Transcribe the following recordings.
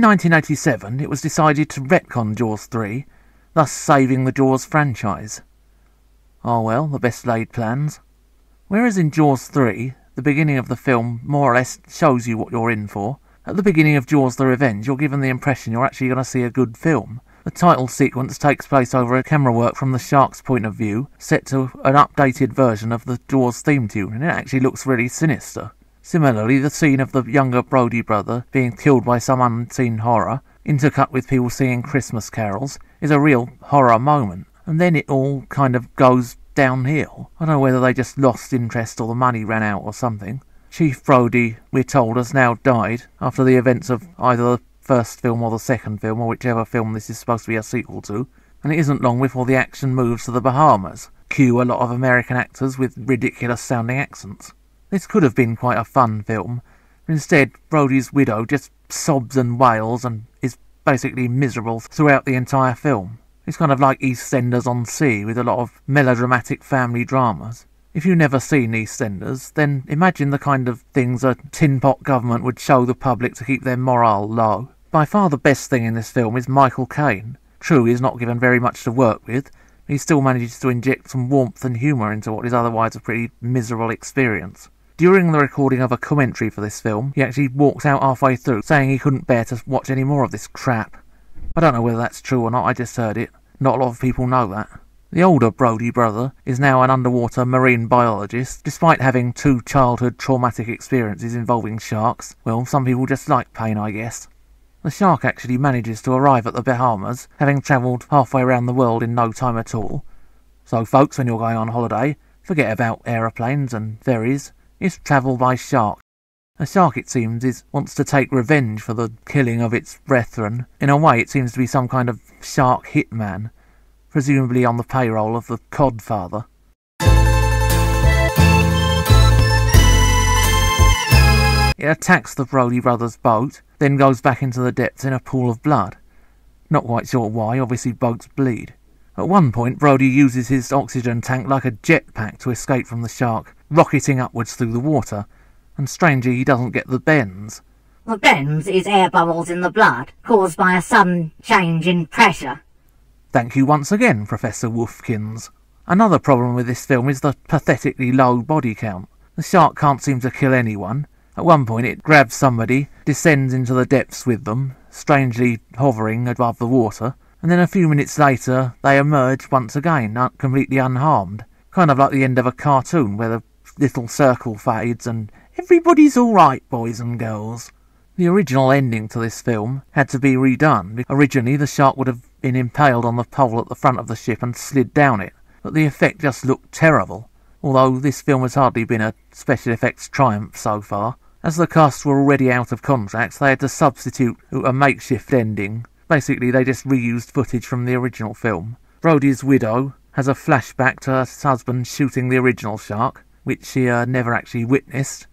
1987, it was decided to retcon Jaws 3, thus saving the Jaws franchise. Oh well, the best laid plans. Whereas in Jaws 3, the beginning of the film more or less shows you what you're in for, at the beginning of Jaws the Revenge, you're given the impression you're actually going to see a good film. The title sequence takes place over a camera work from the shark's point of view, set to an updated version of the Jaws theme tune, and it actually looks really sinister. Similarly, the scene of the younger Brody brother being killed by some unseen horror, intercut with people singing Christmas carols, is a real horror moment. And then it all kind of goes downhill. I don't know whether they just lost interest or the money ran out or something. Chief Brody, we're told, has now died after the events of either the first film or the second film, or whichever film this is supposed to be a sequel to, and it isn't long before the action moves to the Bahamas. Cue a lot of American actors with ridiculous sounding accents. This could have been quite a fun film. Instead, Brody's widow just sobs and wails and is basically miserable throughout the entire film. It's kind of like EastEnders on Sea with a lot of melodramatic family dramas. If you've never seen EastEnders, then imagine the kind of things a tin pot government would show the public to keep their morale low. By far the best thing in this film is Michael Caine. True, he's not given very much to work with, but he still manages to inject some warmth and humour into what is otherwise a pretty miserable experience. During the recording of a commentary for this film, he actually walked out halfway through, saying he couldn't bear to watch any more of this crap. I don't know whether that's true or not, I just heard it. Not a lot of people know that. The older Brody brother is now an underwater marine biologist. Despite having two childhood traumatic experiences involving sharks, well, some people just like pain, I guess. The shark actually manages to arrive at the Bahamas, having travelled halfway around the world in no time at all. So, folks, when you're going on holiday, forget about aeroplanes and ferries. It's travel by shark. A shark, it seems, is wants to take revenge for the killing of its brethren. In a way, it seems to be some kind of shark hitman presumably on the payroll of the Codfather. It attacks the Brody brothers' boat, then goes back into the depths in a pool of blood. Not quite sure why, obviously boats bleed. At one point, Brody uses his oxygen tank like a jetpack to escape from the shark, rocketing upwards through the water, and strangely he doesn't get the bends. The bends is air bubbles in the blood, caused by a sudden change in pressure. Thank you once again, Professor Wolfkins. Another problem with this film is the pathetically low body count. The shark can't seem to kill anyone. At one point it grabs somebody, descends into the depths with them, strangely hovering above the water, and then a few minutes later they emerge once again, uh, completely unharmed. Kind of like the end of a cartoon where the little circle fades and everybody's alright, boys and girls. The original ending to this film had to be redone. Originally, the shark would have been impaled on the pole at the front of the ship and slid down it, but the effect just looked terrible. Although this film has hardly been a special effects triumph so far. As the cast were already out of contracts, they had to substitute a makeshift ending. Basically, they just reused footage from the original film. Brody's widow has a flashback to her husband shooting the original shark, which she uh, never actually witnessed,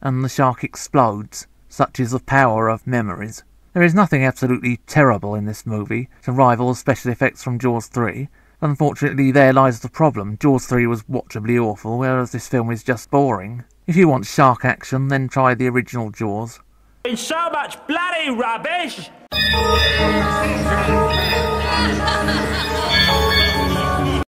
and the shark explodes. Such is the power of memories. There is nothing absolutely terrible in this movie to rival the special effects from Jaws 3. Unfortunately, there lies the problem. Jaws 3 was watchably awful, whereas this film is just boring. If you want shark action, then try the original Jaws. So much bloody rubbish!